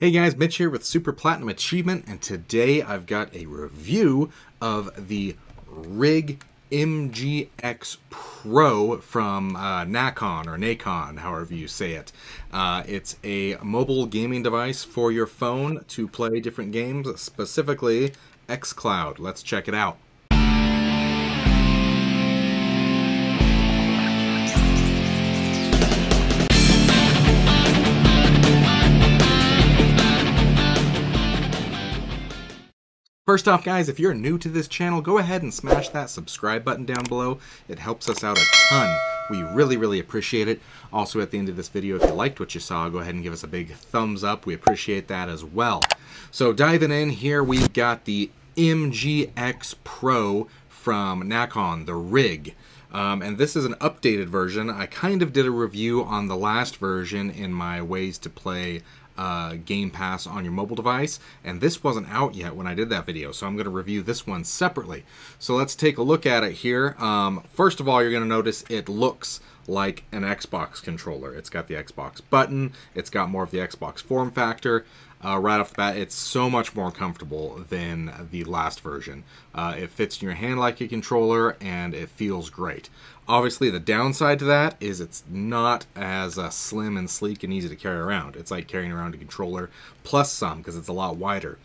Hey guys, Mitch here with Super Platinum Achievement, and today I've got a review of the Rig MGX Pro from uh, Nacon or Nacon, however you say it. Uh, it's a mobile gaming device for your phone to play different games, specifically xCloud. Let's check it out. First off, guys, if you're new to this channel, go ahead and smash that subscribe button down below. It helps us out a ton. We really, really appreciate it. Also, at the end of this video, if you liked what you saw, go ahead and give us a big thumbs up. We appreciate that as well. So diving in here, we've got the MGX Pro from Nacon, the Rig. Um, and this is an updated version. I kind of did a review on the last version in my ways to play uh, Game Pass on your mobile device, and this wasn't out yet when I did that video, so I'm going to review this one separately. So let's take a look at it here. Um, first of all, you're going to notice it looks like an Xbox controller. It's got the Xbox button, it's got more of the Xbox form factor. Uh, right off the bat, it's so much more comfortable than the last version. Uh, it fits in your hand like a controller, and it feels great. Obviously, the downside to that is it's not as uh, slim and sleek and easy to carry around. It's like carrying around a controller plus some because it's a lot wider.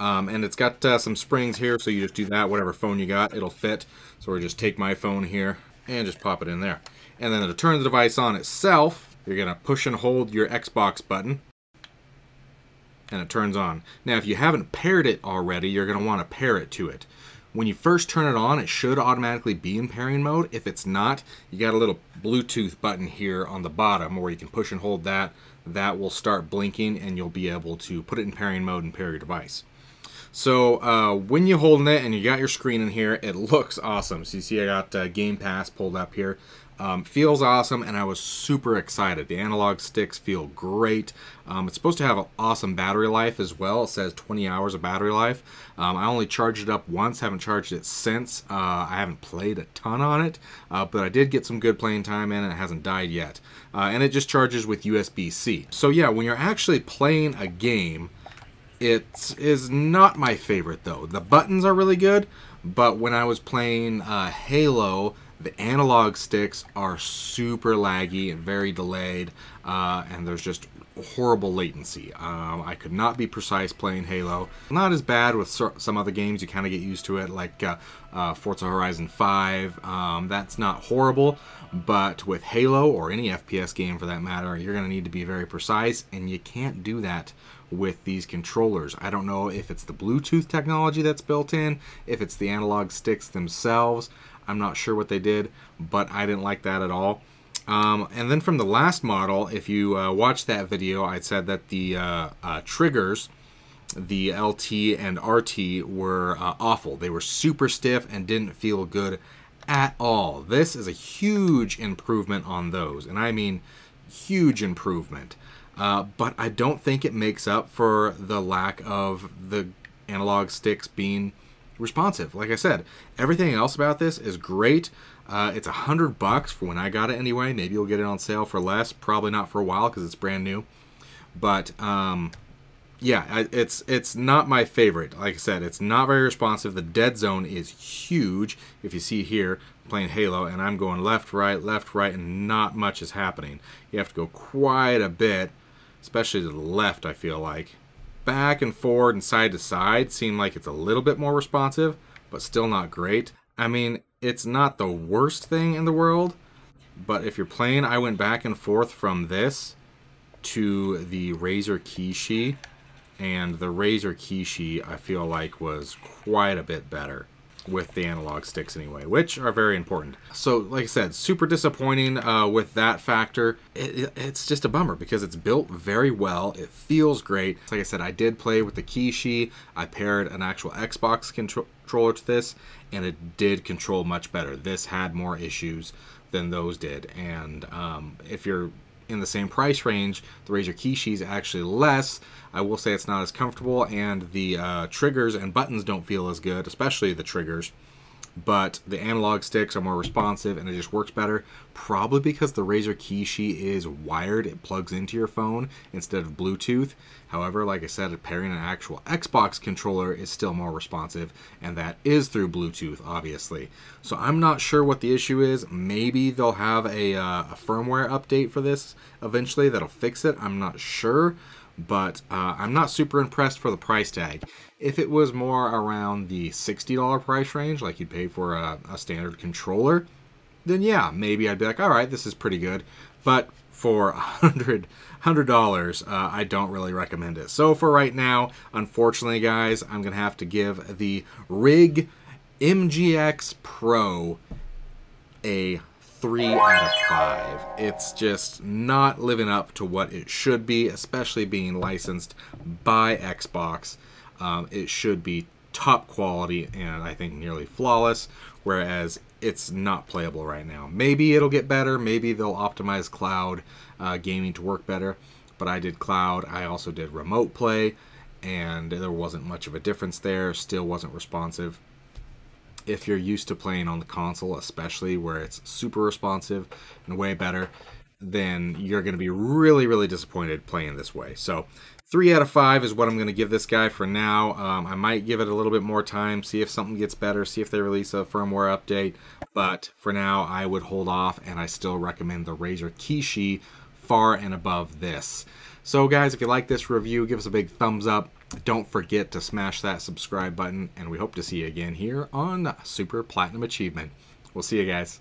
Um, and it's got uh, some springs here, so you just do that, whatever phone you got, it'll fit. So we just take my phone here and just pop it in there. And then to turn the device on itself, you're going to push and hold your Xbox button and it turns on. Now, if you haven't paired it already, you're going to want to pair it to it. When you first turn it on, it should automatically be in pairing mode. If it's not, you got a little Bluetooth button here on the bottom where you can push and hold that. That will start blinking and you'll be able to put it in pairing mode and pair your device. So uh, when you're holding it and you got your screen in here, it looks awesome. So you see I got uh, Game Pass pulled up here. Um, feels awesome, and I was super excited. The analog sticks feel great. Um, it's supposed to have an awesome battery life as well. It says 20 hours of battery life. Um, I only charged it up once, haven't charged it since. Uh, I haven't played a ton on it, uh, but I did get some good playing time in, and it hasn't died yet. Uh, and it just charges with USB-C. So yeah, when you're actually playing a game, it is not my favorite though. The buttons are really good, but when I was playing uh, Halo, the analog sticks are super laggy and very delayed, uh, and there's just horrible latency. Um, I could not be precise playing Halo. Not as bad with some other games, you kind of get used to it, like uh, uh, Forza Horizon 5. Um, that's not horrible, but with Halo, or any FPS game for that matter, you're going to need to be very precise, and you can't do that with these controllers. I don't know if it's the Bluetooth technology that's built in, if it's the analog sticks themselves. I'm not sure what they did, but I didn't like that at all. Um, and then from the last model, if you uh, watch that video, I said that the uh, uh, triggers, the LT and RT, were uh, awful. They were super stiff and didn't feel good at all. This is a huge improvement on those, and I mean huge improvement. Uh, but I don't think it makes up for the lack of the analog sticks being responsive. Like I said, everything else about this is great. Uh, it's a hundred bucks for when I got it anyway. Maybe you'll get it on sale for less. Probably not for a while because it's brand new. But um, yeah, it's it's not my favorite. Like I said, it's not very responsive. The dead zone is huge. If you see here, playing Halo, and I'm going left, right, left, right, and not much is happening. You have to go quite a bit, especially to the left, I feel like back and forward and side to side seem like it's a little bit more responsive, but still not great. I mean, it's not the worst thing in the world, but if you're playing, I went back and forth from this to the Razer Kishi, and the Razer Kishi I feel like was quite a bit better with the analog sticks anyway, which are very important. So, like I said, super disappointing uh, with that factor. It, it, it's just a bummer because it's built very well. It feels great. Like I said, I did play with the Kishi. I paired an actual Xbox contro controller to this, and it did control much better. This had more issues than those did. And um, if you're in the same price range. The Razer Kishi is actually less. I will say it's not as comfortable, and the uh, triggers and buttons don't feel as good, especially the triggers. But the analog sticks are more responsive, and it just works better. Probably because the Razer Kishi is wired; it plugs into your phone instead of Bluetooth, However, like I said, pairing an actual Xbox controller is still more responsive, and that is through Bluetooth, obviously. So I'm not sure what the issue is. Maybe they'll have a, uh, a firmware update for this eventually that'll fix it. I'm not sure but uh, I'm not super impressed for the price tag. If it was more around the $60 price range, like you'd pay for a, a standard controller, then yeah, maybe I'd be like, all right, this is pretty good. But for $100, $100 uh, I don't really recommend it. So for right now, unfortunately, guys, I'm going to have to give the Rig MGX Pro a three out of five. It's just not living up to what it should be, especially being licensed by Xbox. Um, it should be top quality and I think nearly flawless, whereas it's not playable right now. Maybe it'll get better. Maybe they'll optimize cloud uh, gaming to work better. But I did cloud. I also did remote play, and there wasn't much of a difference there. Still wasn't responsive if you're used to playing on the console, especially where it's super responsive and way better, then you're going to be really, really disappointed playing this way. So, three out of five is what I'm going to give this guy for now. Um, I might give it a little bit more time, see if something gets better, see if they release a firmware update. But for now, I would hold off, and I still recommend the Razer Kishi far and above this. So, guys, if you like this review, give us a big thumbs up. Don't forget to smash that subscribe button, and we hope to see you again here on Super Platinum Achievement. We'll see you guys.